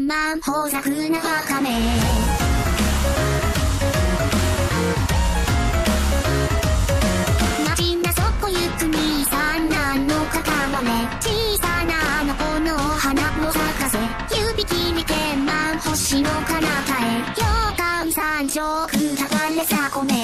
3万豊作なバカめマなそこ行く兄さんなのかかまめ小さなあの子の花を咲かせ。指切りて満星の彼方へ。羊羹ょうくたがれさこめ。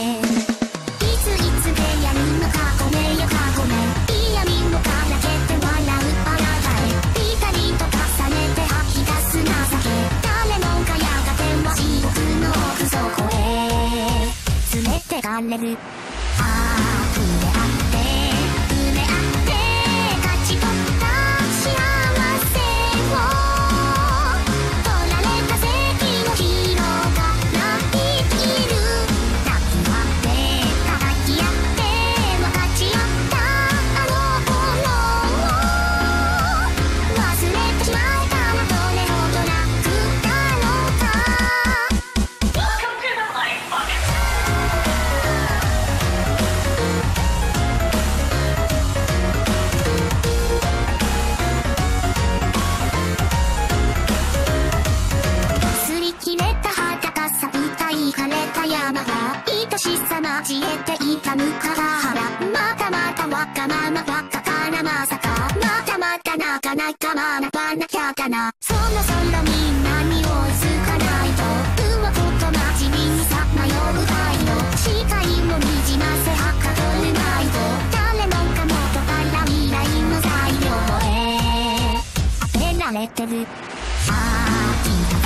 Channel. なまさか。またまた泣かないかまなばなきゃだなそろそろみんなに追いつかないと。運うまくと街にさ迷う愛の視界もにじませはかどれないと。誰もかもとバラ未来の材料。へ当てられてるああ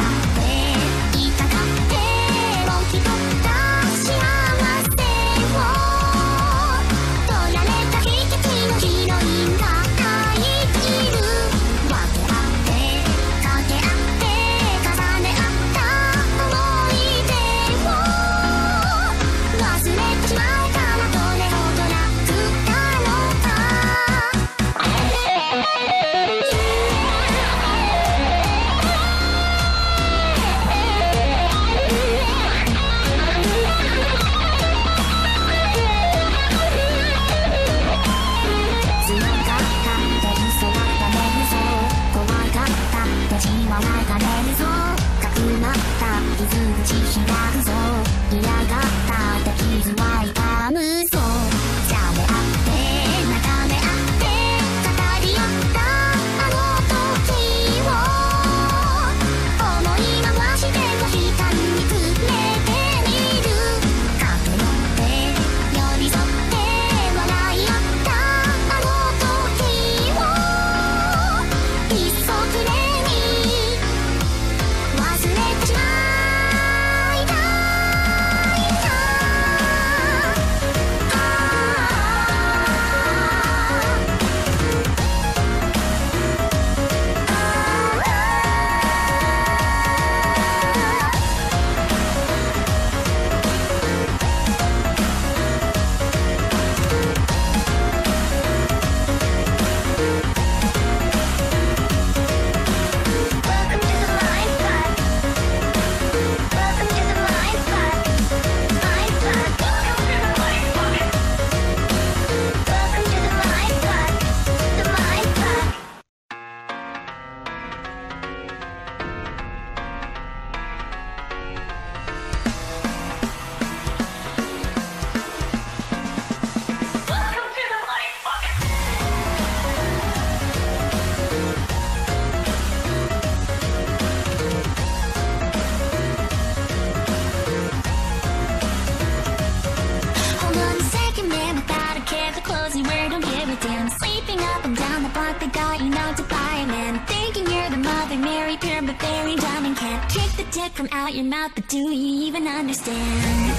from out your mouth, but do you even understand?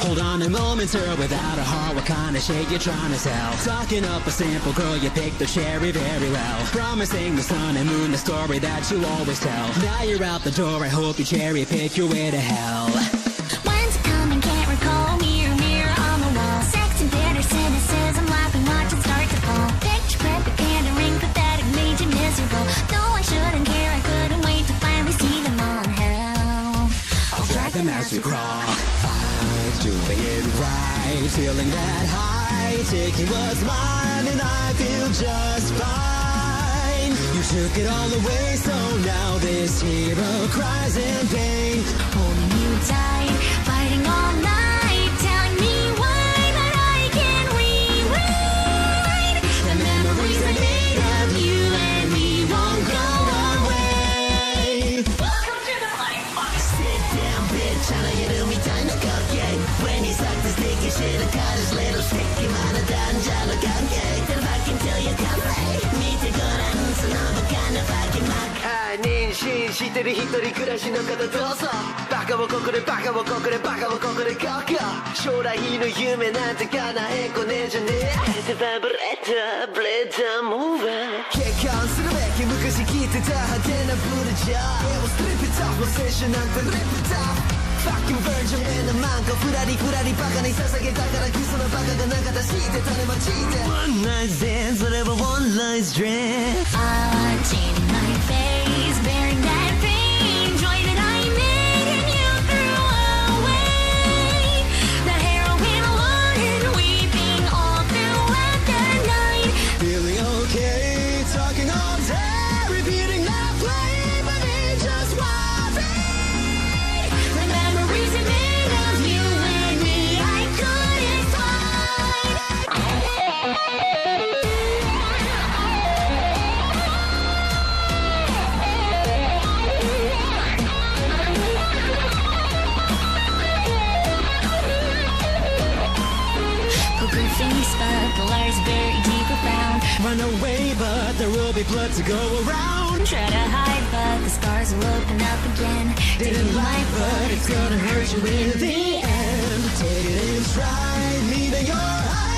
Hold on a moment, sir, without a heart, what kind of shade you trying to sell? Sucking up a simple girl, you picked the cherry very well. Promising the sun and moon, the story that you always tell. Now you're out the door, I hope you cherry pick your way to hell. like them as we crawl. Fight, doing it right, feeling that high, taking what's mine, and I feel just fine. You took it all away, so now this hero cries in pain. 妊娠してる一人暮らしの方どうぞバカもここでバカもここでバカもここでここ将来の夢なんて叶えこねえじゃねえデバブレッドブレッドムーバー結婚するべき昔聞いてた派手なブルジャー It was strip it off もう青春なんてリップタ Fucking virgin 目のマンコふらりふらりバカに捧げたからクソなバカがなかったして種まちて One night stand それは one night stand be blood to go around. Try to hide, but the scars will open up again. Didn't like, but it's gonna hurt you in the end. In stride, meeting your eyes,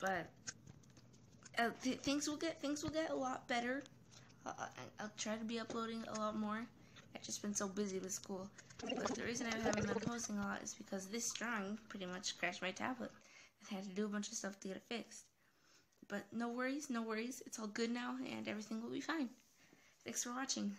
but uh, th- things will get things will get a lot better. Uh, I- I'll try to be uploading a lot more. I've just been so busy with school. But the reason I haven't been posting a lot is because this drawing pretty much crashed my tablet. I had to do a bunch of stuff to get it fixed. But no worries, no worries. It's all good now, and everything will be fine. Thanks for watching.